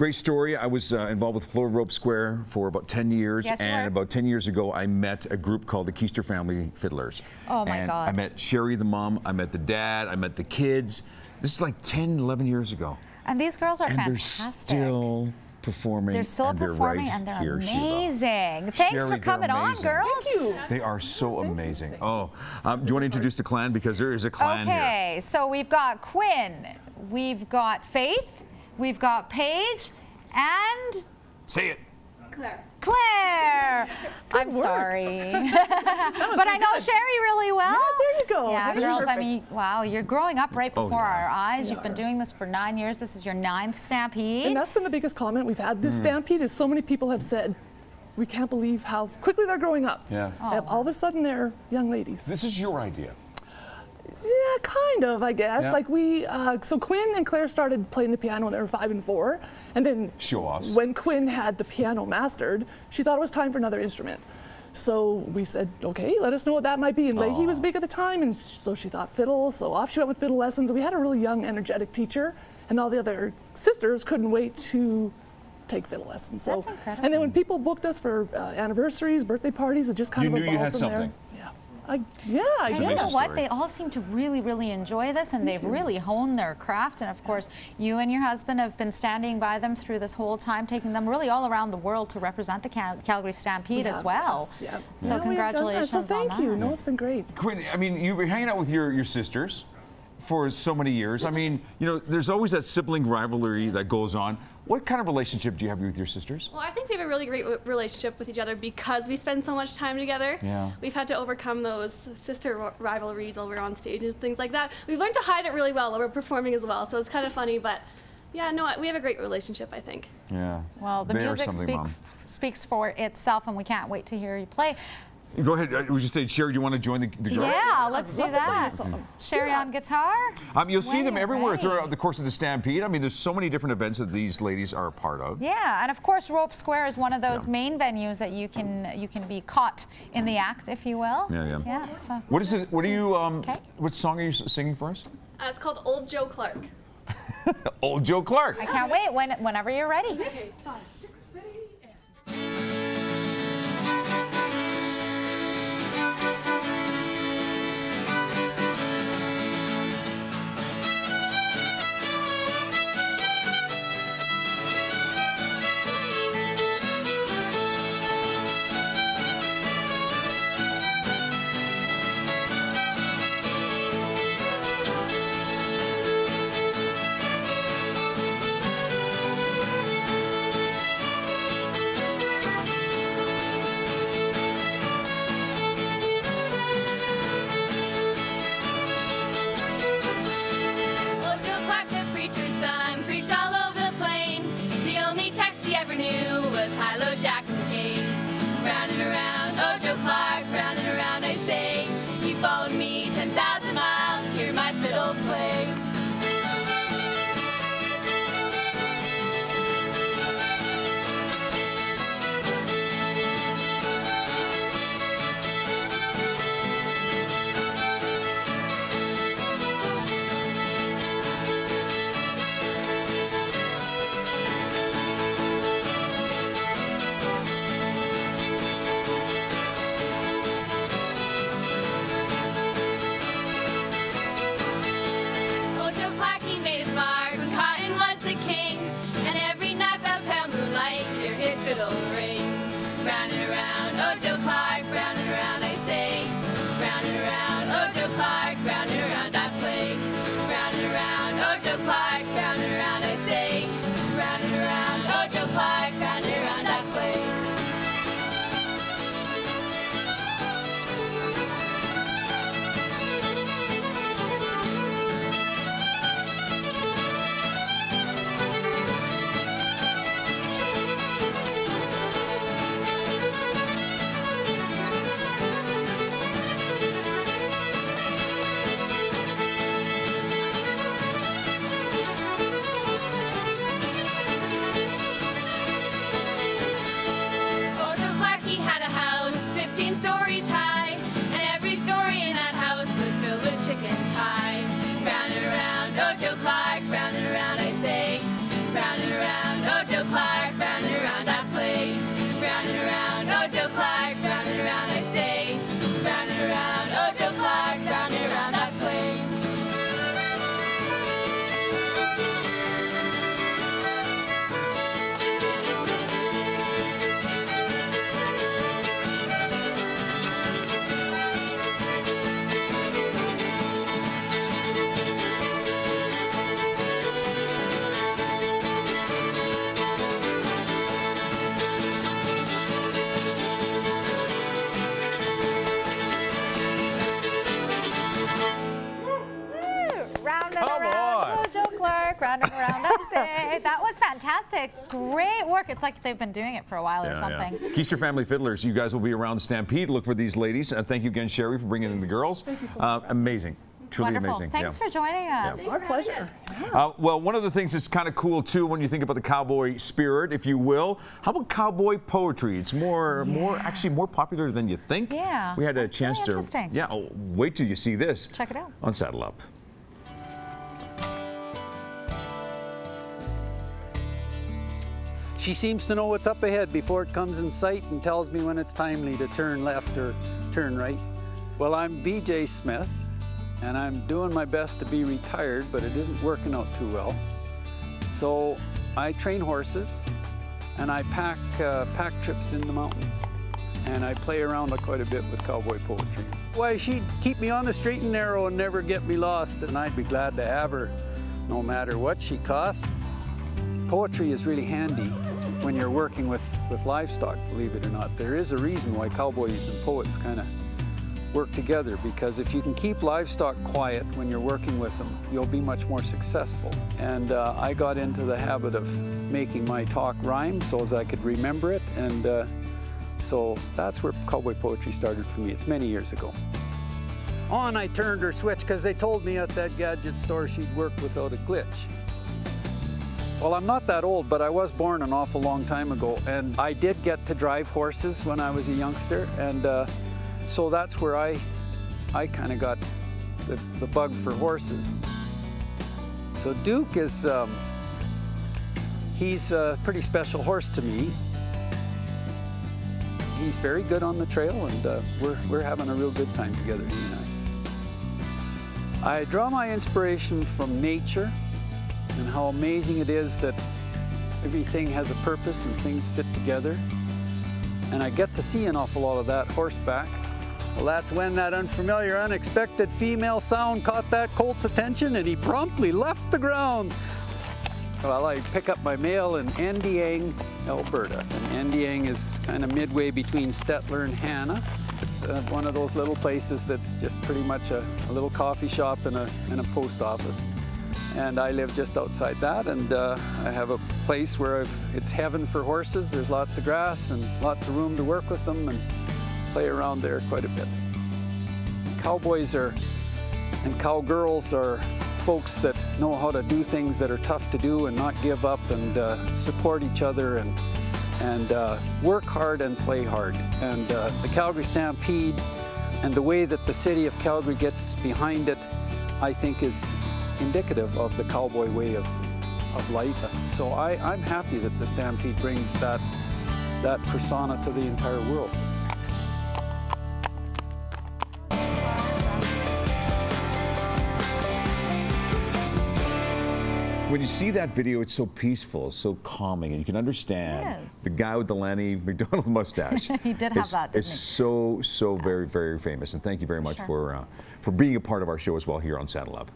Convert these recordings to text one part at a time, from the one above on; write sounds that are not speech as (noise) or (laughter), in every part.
Great story. I was uh, involved with Floor Rope Square for about 10 years. Yes, and about 10 years ago, I met a group called the Keister Family Fiddlers. Oh, my and God. I met Sherry, the mom. I met the dad. I met the kids. This is like 10, 11 years ago. And these girls are and fantastic. they're still performing. They're still and they're performing right and they're here, Shiva. amazing. Thanks Sherry, for coming on, girls. Thank you. They are so amazing. Oh, um, do you want to introduce the clan? Because there is a clan here. Okay, so we've got Quinn, we've got Faith, we've got Paige, and Say it. Claire. Claire. I'm work. sorry. (laughs) (laughs) but I know Sherry really well. Yeah, there you go. Yeah, This is girls, I mean, wow, you're growing up right Oh, before yeah. our eyes. You've been doing this for nine years. This is your ninth Stampede. And that's been the biggest comment we've had. This hmm. stampede is so many people have said, we can't believe how quickly they're growing up. Yeah. Oh. And all of a sudden they're young ladies. This is your idea. Yeah, kind of, I guess. Yeah. Like we, uh, so Quinn and Claire started playing the piano when they were five and four, and then Show-offs. when Quinn had the piano mastered, she thought it was time for another instrument. So we said, okay, let us know what that might be. And Leahy was big at the time, and so she thought fiddle. So off she went with fiddle lessons. We had a really young, energetic teacher, and all the other sisters couldn't wait to take fiddle lessons. So, That's incredible. and then when people booked us for uh, anniversaries, birthday parties, it just kind You of knew you evolved had from something. there. Uh, yeah, yeah, And an you know what? They all seem to really, really enjoy this, and they've really honed their craft. And of course, you and your husband have been standing by them through this whole time, taking them really all around the world to represent the Cal- Calgary Stampede We as well. yes, yeah. So Yeah, we have done that. congratulations So thank on you. that. No, it's been great. Quinn, I mean, you were hanging out with your, your sisters for so many years. I mean, you know, there's always that sibling rivalry that goes on. What kind of relationship do you have with your sisters? Well, I think we have a really great w- relationship with each other because we spend so much time together. Yeah. We've had to overcome those sister ri- rivalries while we're on stage and things like that. We've learned to hide it really well while we're performing as well, so it's kind of funny, but yeah, no, we have a great relationship, I think. Yeah. Well, the They music speak, speaks for itself, and we can't wait to hear you play. Go ahead. uh, We just say, Sherry, do you want to join the, the group? Yeah, let's do love to play that. your. Sherry on guitar. Um, you'll see them everywhere away. throughout the course of the Stampede. I mean, there's so many different events that these ladies are a part of. Yeah, and of course, Rope Square is one of those Yeah. main venues that you can you can be caught in the act, if you will. Yeah, yeah. Yeah. So. What is it? What are you? Um, Okay. What song are you singing for us? Uh, it's called Old Joe Clark. (laughs) Old Joe Clark. I can't wait. When, whenever you're ready. Okay, hear around I say. That was fantastic. Great work. It's like they've been doing it for a while or something. Keister Family Fiddlers, you guys will be around Stampede. Look for these ladies. Uh, thank you again, Sherry, for bringing in the girls. Thank you so much. Uh, amazing. Truly Wonderful. amazing. Thanks yeah. for joining us. Our pleasure. Uh, well, one of the things that's kind of cool too when you think about the cowboy spirit, if you will. How about cowboy poetry? It's more, more actually more popular than you think. Yeah, we had a that's chance really to. interesting. Yeah. Oh, wait till you see this. Check it out. on Saddle Up. She seems to know what's up ahead before it comes in sight and tells me when it's timely to turn left or turn right. Well, I'm BJ Smith, and I'm doing my best to be retired, but it isn't working out too well. So I train horses, and I pack, uh, pack trips in the mountains. And I play around quite a bit with cowboy poetry. Why, she'd keep me on the straight and narrow and never get me lost, and I'd be glad to have her no matter what she costs. Poetry is really handy when you're working with, with livestock, believe it or not. There is a reason why cowboys and poets kind of work together because if you can keep livestock quiet when you're working with them, you'll be much more successful. And uh, I got into the habit of making my talk rhyme so as I could remember it. And uh, so that's where cowboy poetry started for me. It's many years ago. On I turned her switch because they told me at that gadget store she'd work without a glitch. Well, I'm not that old, but I was born an awful long time ago, and I did get to drive horses when I was a youngster, and uh, so that's where I, I kind of got the, the bug for horses. So Duke is, um, he's a pretty special horse to me. He's very good on the trail, and uh, we're, we're having a real good time together, he and I. I draw my inspiration from nature and how amazing it is that everything has a purpose and things fit together. And I get to see an awful lot of that horseback. Well, that's when that unfamiliar, unexpected female sound caught that colt's attention and he promptly left the ground. Well, I pick up my mail in Endiang, Alberta. And Endiang is kind of midway between Stettler and Hanna. It's uh, one of those little places that's just pretty much a, a little coffee shop and a, and a post office and I live just outside that and uh, I have a place where I've, it's heaven for horses. There's lots of grass and lots of room to work with them and play around there quite a bit. Cowboys are and cowgirls are folks that know how to do things that are tough to do and not give up and uh, support each other and and uh, work hard and play hard. And uh, the Calgary Stampede and the way that the city of Calgary gets behind it, I think is indicative of the cowboy way of, of life. So I, I'm happy that the Stampede brings that, that persona to the entire world. When you see that video, it's so peaceful, so calming, and you can understand Yes. the guy with the Lanny McDonald (laughs) mustache. (laughs) He did have is- that, didn't Is he? so so very very famous, and thank you very much Sure. for uh, for being a part of our show as well here on Saddle Up.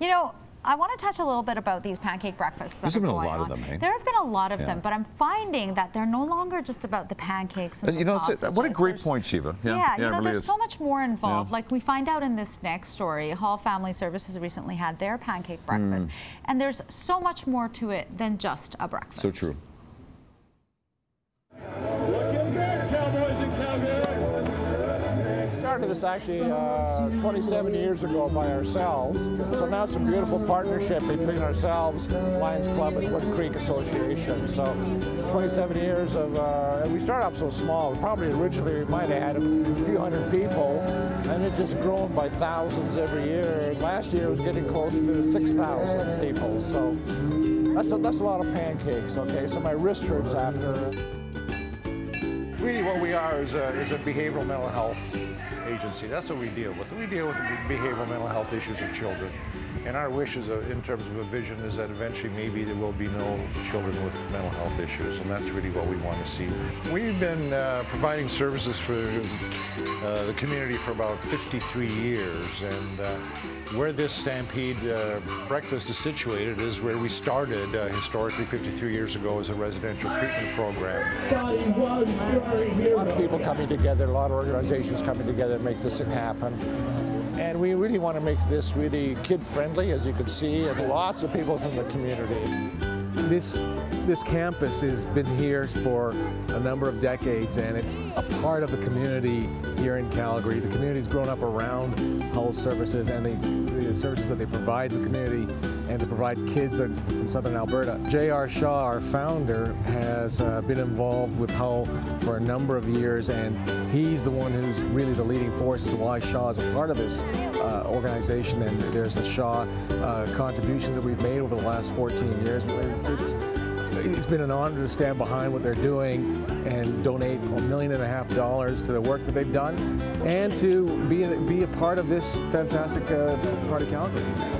You know, I want to touch a little bit about these pancake breakfasts. There's been a lot of them, eh? There have been a lot of Yeah. them, but I'm finding that they're no longer just about the pancakes and Uh, you know, it's- what a great There's- point, Shiva. Yeah, Yeah, yeah, you know, really there's is. so much more involved. Like we find out in this next story, Hull Family Services recently had their pancake breakfast, Mm. and there's so much more to it than just a breakfast. So true. Started this actually uh, 27 years ago by ourselves. So now it's a beautiful partnership between ourselves, Lions Club, and Wood Creek Association. So 27 years of, uh, we started off so small. Probably originally we might have had a few hundred people, and it just grown by thousands every year. Last year it was getting close to 6,000 people. So that's a, that's a lot of pancakes. Okay, so my wrist hurts after. Really, what we are is a, is a behavioral mental health agency. That's what we deal with. We deal with behavioral mental health issues of children. And our wish is, uh, in terms of a vision, is that eventually maybe there will be no children with mental health issues, and that's really what we want to see. We've been uh, providing services for uh, the community for about 53 years, and uh, where this Stampede uh, breakfast is situated is where we started uh, historically 53 years ago as a residential treatment program. A lot of people coming together, a lot of organizations coming together to make this happen. And we really want to make this really kid friendly, as you can see, and lots of people from the community. This this campus has been here for a number of decades and it's a part of the community here in Calgary. The community's grown up around Hull services and the, the services that they provide the community and to provide kids from southern Alberta. J.R. Shaw, our founder, has uh, been involved with Hull for a number of years and he's the one who's really the leading force as to why Shaw is a part of this uh, organization and there's the Shaw uh, contributions that we've made over the last 14 years. It's, it's, it's been an honor to stand behind what they're doing and donate a million and a half dollars to the work that they've done and to be, be a part of this fantastic uh, part of Calgary.